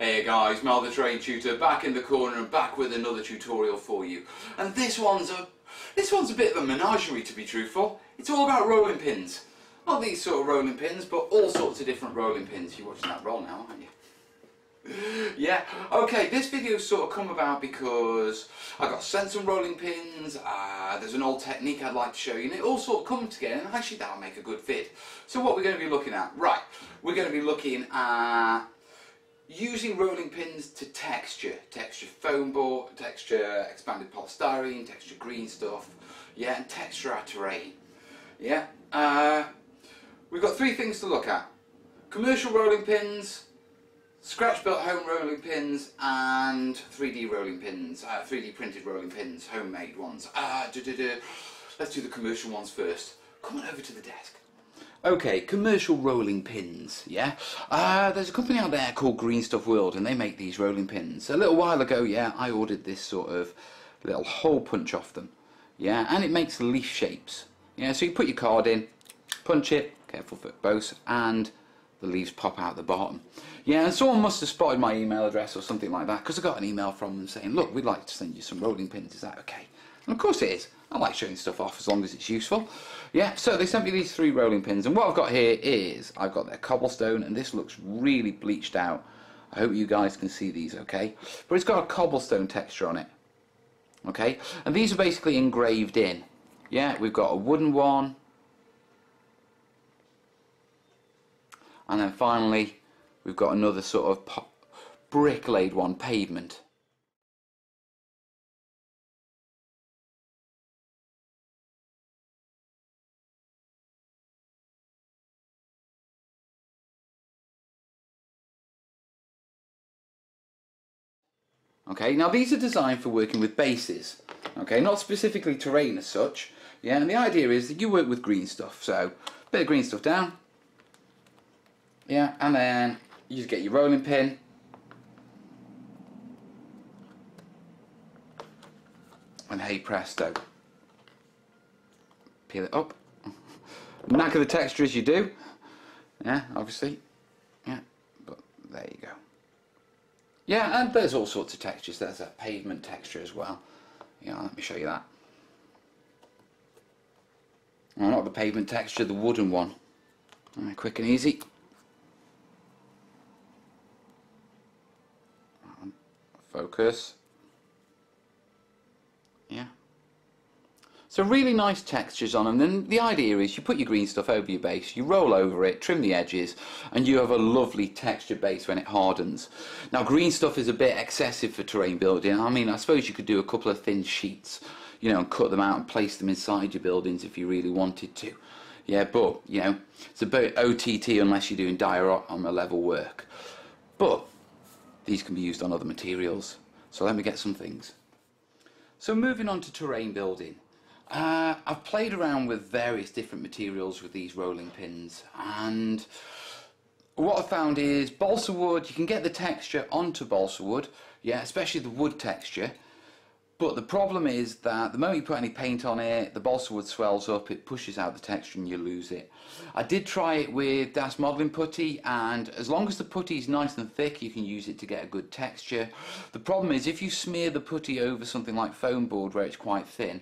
Hey guys, Mel the Terrain Tutor back in the corner and back with another tutorial for you. And this one's a this one's a bit of a menagerie to be truthful. It's all about rolling pins. Not these sort of rolling pins, but all sorts of different rolling pins. You're watching that roll now, aren't you? yeah, okay, this video sort of come about because I got sent some rolling pins, uh, there's an old technique I'd like to show you, and it all sort of come together, and actually that'll make a good fit. So what we're going to be looking at? Right, we're going to be looking at using rolling pins to texture, texture foam board, texture expanded polystyrene, texture green stuff, yeah, and texture our terrain. Yeah, uh, we've got three things to look at. Commercial rolling pins, scratch built home rolling pins and 3D rolling pins, uh, 3D printed rolling pins, homemade ones. Uh, duh, duh, duh. Let's do the commercial ones first. Come on over to the desk. Okay, commercial rolling pins, yeah? Uh, there's a company out there called Green Stuff World and they make these rolling pins. A little while ago, yeah, I ordered this sort of little hole punch off them, yeah? And it makes leaf shapes, yeah? So you put your card in, punch it, careful for both, and the leaves pop out the bottom. Yeah, and someone must have spotted my email address or something like that because I got an email from them saying, look, we'd like to send you some rolling pins, is that okay? And of course it is. I like showing stuff off as long as it's useful. Yeah, so they sent me these three rolling pins and what I've got here is, I've got their cobblestone and this looks really bleached out. I hope you guys can see these okay. But it's got a cobblestone texture on it. Okay, and these are basically engraved in. Yeah, we've got a wooden one. And then finally, we've got another sort of brick laid one, pavement. Okay, now these are designed for working with bases, okay, not specifically terrain as such, yeah, and the idea is that you work with green stuff, so a bit of green stuff down, yeah, and then you just get your rolling pin, and hey presto, peel it up, knack of the texture as you do, yeah, obviously, yeah, but there you go. Yeah, and there's all sorts of textures. There's a pavement texture as well. Yeah, let me show you that. Well, not the pavement texture, the wooden one. Quick and easy. Focus. Yeah. So really nice textures on them. Then the idea is you put your green stuff over your base, you roll over it, trim the edges, and you have a lovely texture base when it hardens. Now green stuff is a bit excessive for terrain building. I mean, I suppose you could do a couple of thin sheets, you know, and cut them out and place them inside your buildings if you really wanted to. Yeah, but, you know, it's a bit OTT unless you're doing diorama level work. But these can be used on other materials. So let me get some things. So moving on to terrain building. Uh, I've played around with various different materials with these rolling pins and what I've found is balsa wood, you can get the texture onto balsa wood, yeah, especially the wood texture, but the problem is that the moment you put any paint on it, the balsa wood swells up, it pushes out the texture and you lose it. I did try it with Das modelling putty and as long as the putty is nice and thick you can use it to get a good texture. The problem is if you smear the putty over something like foam board where it's quite thin,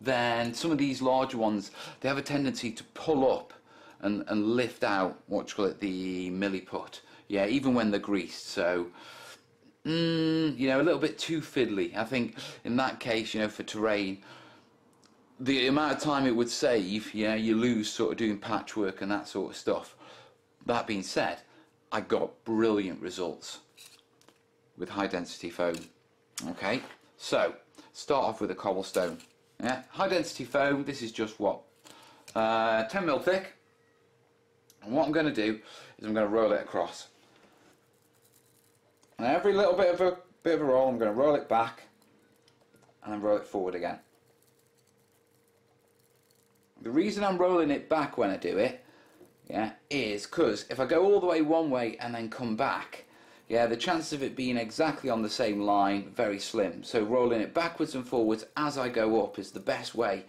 then some of these larger ones, they have a tendency to pull up and, and lift out what you call it, the milliput. Yeah, even when they're greased. So, mm, you know, a little bit too fiddly. I think in that case, you know, for terrain, the amount of time it would save, yeah, you lose sort of doing patchwork and that sort of stuff. That being said, I got brilliant results with high density foam. Okay, so start off with a cobblestone. Yeah, high density foam, this is just what? Uh, 10 mil thick. And what I'm going to do is I'm going to roll it across. And every little bit of a bit of a roll, I'm going to roll it back and then roll it forward again. The reason I'm rolling it back when I do it, yeah, is because if I go all the way one way and then come back, yeah, the chance of it being exactly on the same line, very slim. So rolling it backwards and forwards as I go up is the best way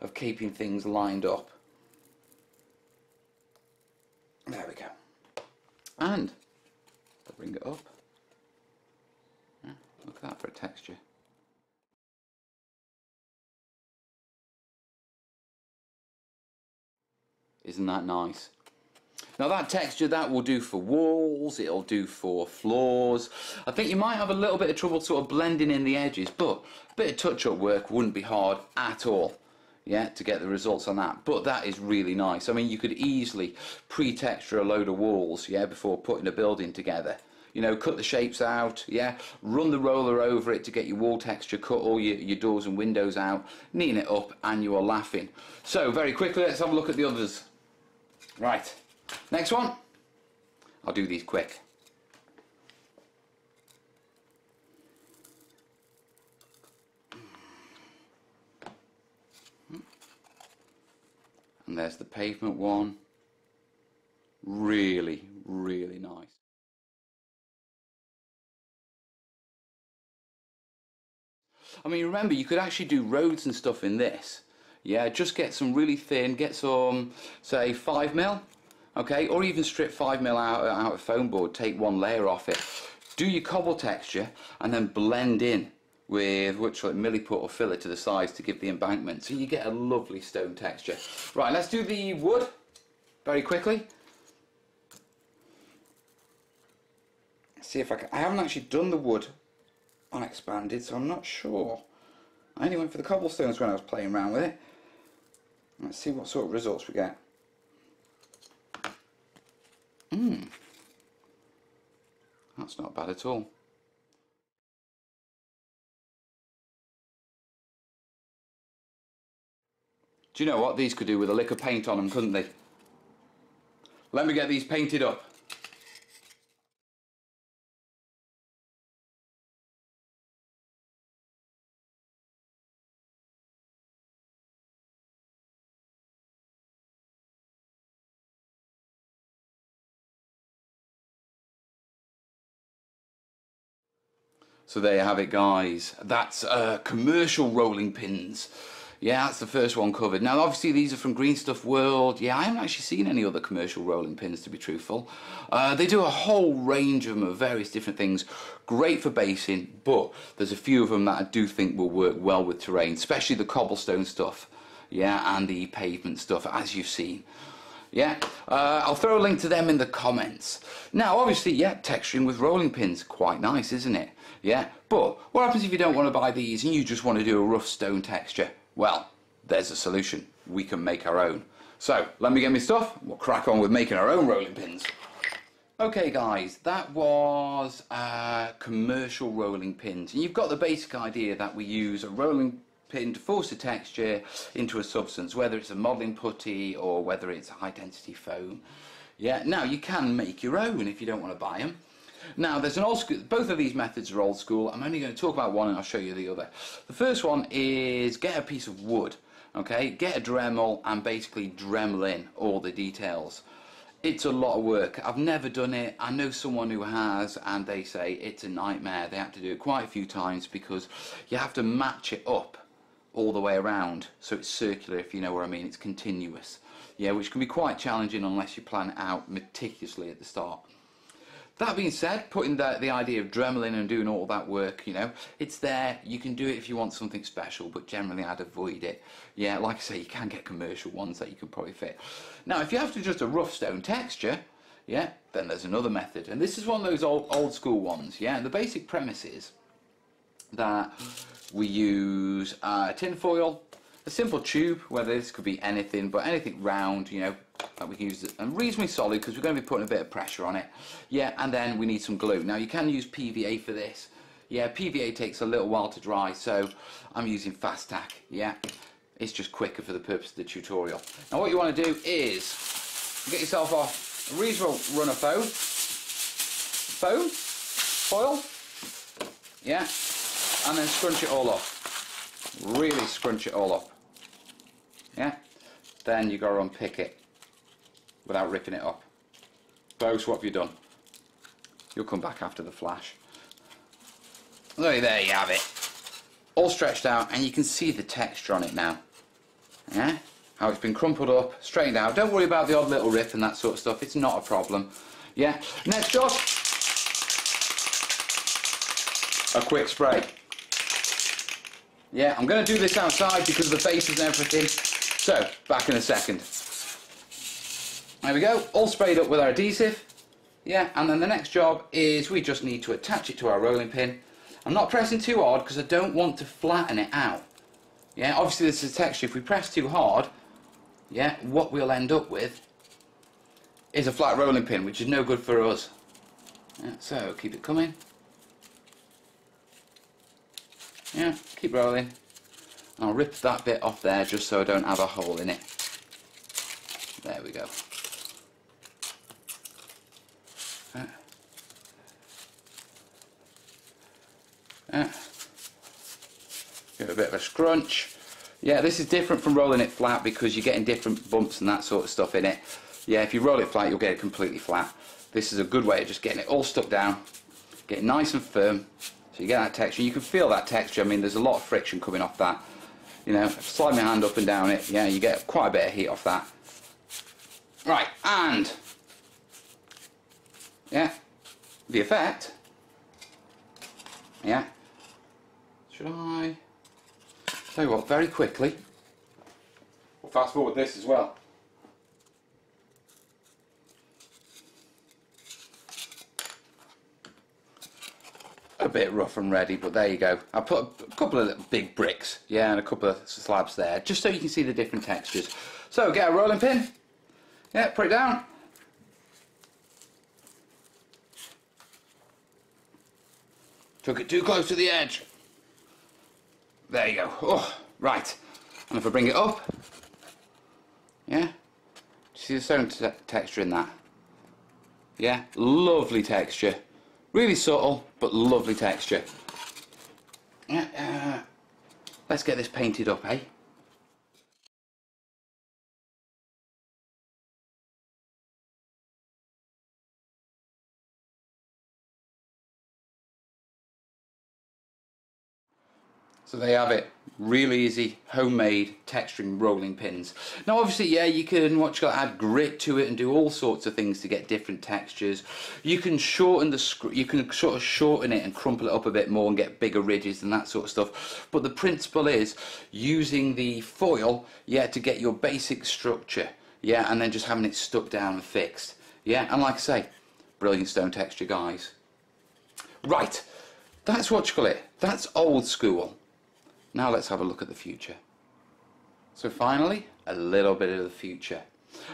of keeping things lined up. There we go. And I'll bring it up. Look at that for a texture. Isn't that nice? Now that texture, that will do for walls, it'll do for floors. I think you might have a little bit of trouble sort of blending in the edges, but a bit of touch-up work wouldn't be hard at all yeah, to get the results on that. But that is really nice. I mean, you could easily pre-texture a load of walls, yeah, before putting a building together. You know, cut the shapes out, yeah, run the roller over it to get your wall texture, cut all your, your doors and windows out, neaten it up, and you are laughing. So, very quickly, let's have a look at the others. Right, next one. I'll do these quick. And there's the pavement one. Really, really nice. I mean, remember, you could actually do roads and stuff in this. Yeah, just get some really thin, get some, say, 5 mil, okay, or even strip 5 mil out, out of foam board, take one layer off it. Do your cobble texture and then blend in with which like milliput or filler to the sides to give the embankment. So you get a lovely stone texture. Right, let's do the wood very quickly. See if I can, I haven't actually done the wood unexpanded, so I'm not sure. I only went for the cobblestones when I was playing around with it. Let's see what sort of results we get. Mmm. That's not bad at all. Do you know what? These could do with a lick of paint on them, couldn't they? Let me get these painted up. So there you have it guys. That's uh, commercial rolling pins. Yeah, that's the first one covered. Now, obviously, these are from Green Stuff World. Yeah, I haven't actually seen any other commercial rolling pins, to be truthful. Uh, they do a whole range of them of various different things. Great for basing, but there's a few of them that I do think will work well with terrain, especially the cobblestone stuff. Yeah, and the pavement stuff, as you've seen. Yeah, uh, I'll throw a link to them in the comments. Now, obviously, yeah, texturing with rolling pins, quite nice, isn't it? Yeah, but what happens if you don't want to buy these and you just want to do a rough stone texture? Well, there's a solution. We can make our own. So, let me get my stuff. We'll crack on with making our own rolling pins. Okay guys, that was uh, commercial rolling pins. And you've got the basic idea that we use a rolling to force a texture into a substance, whether it's a modelling putty or whether it's a high density foam. Yeah, now you can make your own if you don't want to buy them. Now, there's an old school, both of these methods are old school. I'm only going to talk about one and I'll show you the other. The first one is get a piece of wood, okay? Get a Dremel and basically Dremel in all the details. It's a lot of work. I've never done it. I know someone who has and they say it's a nightmare. They have to do it quite a few times because you have to match it up all the way around so it's circular if you know what I mean. It's continuous. Yeah, which can be quite challenging unless you plan out meticulously at the start. That being said, putting the, the idea of Dremel and doing all that work, you know, it's there. You can do it if you want something special, but generally I'd avoid it. Yeah, like I say, you can get commercial ones that you can probably fit. Now, if you have to just a rough stone texture, yeah, then there's another method. And this is one of those old, old school ones, yeah. And the basic premise is that we use uh, tin foil, a simple tube, whether this could be anything, but anything round, you know, that we can use it and reasonably solid because we're going to be putting a bit of pressure on it. Yeah and then we need some glue. Now you can use PVA for this. Yeah PVA takes a little while to dry so I'm using fast tack. Yeah it's just quicker for the purpose of the tutorial. Now what you want to do is get yourself off a reasonable run of foam foam foil. Yeah and then scrunch it all up really scrunch it all up yeah then you got to unpick it without ripping it up. Close, what have you done? You'll come back after the flash. Look, there you have it. All stretched out, and you can see the texture on it now. Yeah? How it's been crumpled up, straightened out. Don't worry about the odd little rip and that sort of stuff. It's not a problem. Yeah? Next job. a quick spray. Yeah, I'm going to do this outside because of the faces and everything. So, back in a second. There we go, all sprayed up with our adhesive. Yeah, and then the next job is we just need to attach it to our rolling pin. I'm not pressing too hard because I don't want to flatten it out. Yeah, obviously this is a texture. If we press too hard, yeah, what we'll end up with is a flat rolling pin, which is no good for us. Yeah, so keep it coming. Yeah, keep rolling. I'll rip that bit off there just so I don't have a hole in it. There we go. Yeah. Yeah. Give it a bit of a scrunch. Yeah, this is different from rolling it flat because you're getting different bumps and that sort of stuff in it. Yeah, if you roll it flat, you'll get it completely flat. This is a good way of just getting it all stuck down, getting nice and firm, so you get that texture. You can feel that texture. I mean, there's a lot of friction coming off that. You know, slide my hand up and down it, yeah, you get quite a bit of heat off that. Right, and, yeah, the effect, yeah, should I, tell you what, very quickly, we'll fast forward this as well. Bit rough and ready, but there you go. I put a couple of big bricks, yeah, and a couple of slabs there, just so you can see the different textures. So get a rolling pin, yeah, put it down. Took it too close to the edge. There you go. Oh, right. And if I bring it up, yeah, see the same texture in that? Yeah, lovely texture. Really subtle, but lovely texture. Yeah, uh, let's get this painted up, eh? So they have it. Really easy, homemade texturing rolling pins. Now obviously, yeah, you can watch add grit to it and do all sorts of things to get different textures. You can shorten the you can sort of shorten it and crumple it up a bit more and get bigger ridges and that sort of stuff. But the principle is using the foil, yeah, to get your basic structure, yeah, and then just having it stuck down and fixed. Yeah, and like I say, brilliant stone texture, guys. Right, that's what you call it. That's old school. Now let's have a look at the future. So finally, a little bit of the future.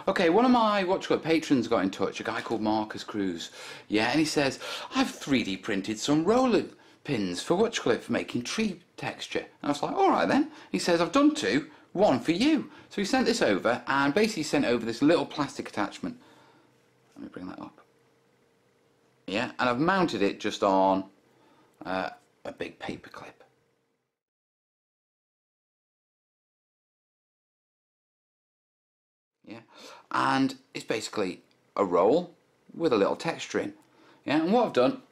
Okay, one of my Watch Club patrons got in touch, a guy called Markus Cruz. Yeah, and he says, I've 3D printed some roller pins for Watch Club for making tree texture. And I was like, all right then. He says, I've done two, one for you. So he sent this over and basically sent over this little plastic attachment. Let me bring that up. Yeah, and I've mounted it just on uh, a big paper clip. Yeah. And it's basically a roll with a little texture in. Yeah. And what I've done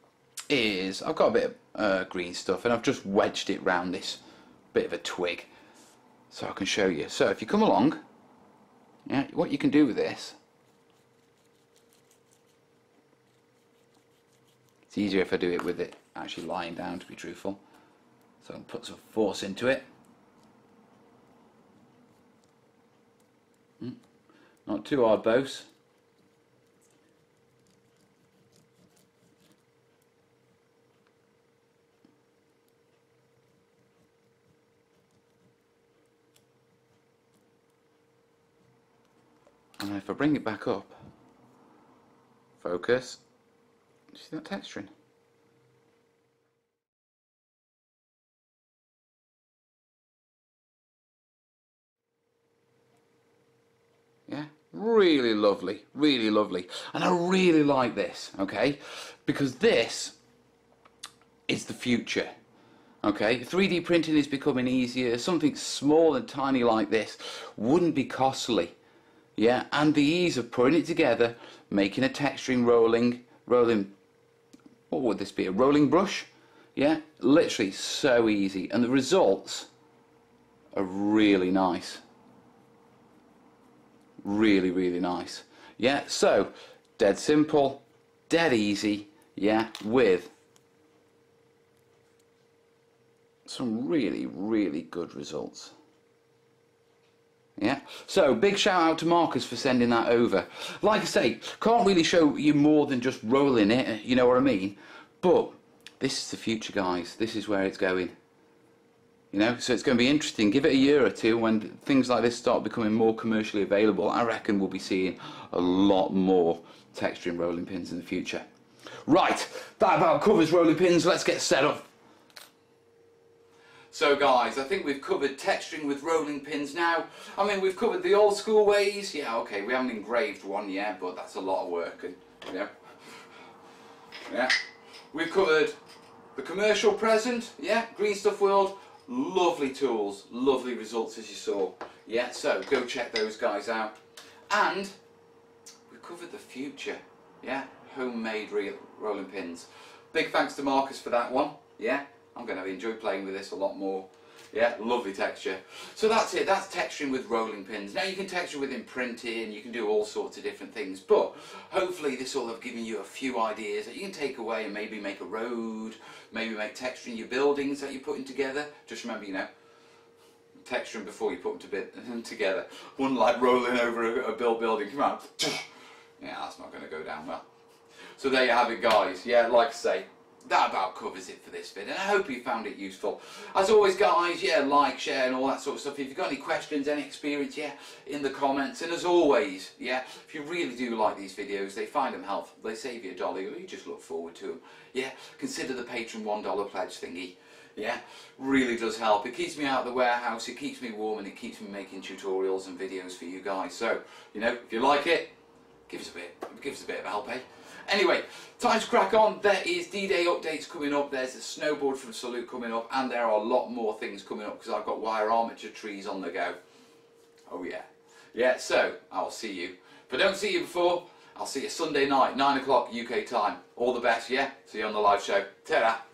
is I've got a bit of uh, green stuff and I've just wedged it round this bit of a twig so I can show you. So if you come along yeah what you can do with this it's easier if I do it with it actually lying down to be truthful. So I'll put some force into it Not too hard, Bose. And if I bring it back up, focus, see that texturing? Really lovely, really lovely. And I really like this, okay? Because this is the future. Okay, 3D printing is becoming easier. Something small and tiny like this wouldn't be costly. Yeah, and the ease of putting it together, making a texturing rolling, rolling, what would this be, a rolling brush? Yeah, literally so easy. And the results are really nice really really nice yeah so dead simple dead easy yeah with some really, really good results. Yeah, so big shout out to Markus for sending that over. Like I say, can't really show you more than just rolling it, you know what I mean? But this is the future, guys. This is where it's going. You know, so it's going to be interesting. Give it a year or two when things like this start becoming more commercially available. I reckon we'll be seeing a lot more texturing rolling pins in the future. Right, that about covers rolling pins. Let's get set up. So guys, I think we've covered texturing with rolling pins now. I mean, we've covered the old school ways. Yeah, okay, we haven't engraved one yet, but that's a lot of work. And, know, yeah. We've covered the commercial present. Yeah, Green Stuff World. Lovely tools, lovely results as you saw. Yeah, so go check those guys out. And we've covered the future. Yeah, homemade rolling pins. Big thanks to Markus for that one. Yeah. I'm going to enjoy playing with this a lot more. Yeah, lovely texture. So that's it, that's texturing with rolling pins. Now you can texture with imprinting, you can do all sorts of different things, but hopefully this will have given you a few ideas that you can take away and maybe make a road, maybe make texturing your buildings that you're putting together. Just remember, you know, texturing before you put them together. One like rolling over a, a building, come on. Yeah, that's not going to go down well. So there you have it guys. Yeah, like I say, that about covers it for this vid and I hope you found it useful. As always guys, yeah, like, share and all that sort of stuff. If you've got any questions, any experience, yeah, in the comments. And as always, yeah, if you really do like these videos, they find them helpful. They save you a dollar, you just look forward to them. Yeah, consider the Patreon $1 pledge thingy. Yeah, really does help. It keeps me out of the warehouse, it keeps me warm and it keeps me making tutorials and videos for you guys. So, you know, if you like it, give us a bit, give us a bit of help, eh? Anyway, time to crack on. There is D-Day updates coming up. There's a snowboard from Salute coming up. And there are a lot more things coming up because I've got wire armature trees on the go. Oh yeah. Yeah, so I'll see you. I don't see you before, I'll see you Sunday night, 9 o'clock UK time. All the best, yeah? See you on the live show. ta -da.